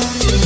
Yeah.